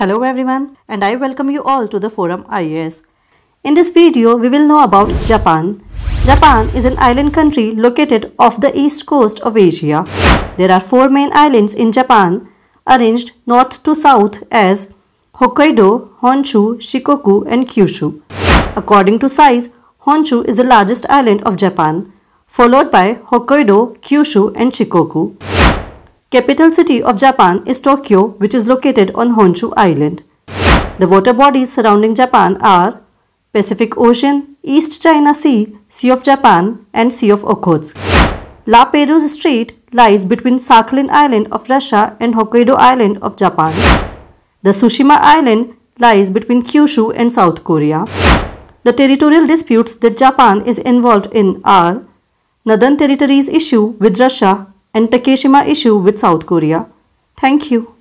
Hello everyone and I welcome you all to the Forum IAS. In this video we will know about Japan. Japan is an island country located off the east coast of Asia. There are four main islands in Japan arranged north to south as Hokkaido, Honshu, Shikoku and Kyushu. According to size, Honshu is the largest island of Japan, followed by Hokkaido, Kyushu and Shikoku. Capital city of Japan is Tokyo which is located on Honshu Island. The water bodies surrounding Japan are Pacific Ocean, East China Sea, Sea of Japan and Sea of Okhotsk. La Perouse Strait lies between Sakhalin Island of Russia and Hokkaido Island of Japan. The Tsushima Island lies between Kyushu and South Korea. The territorial disputes that Japan is involved in are Northern Territories issue with Russia and Takeshima issue with South Korea. Thank you.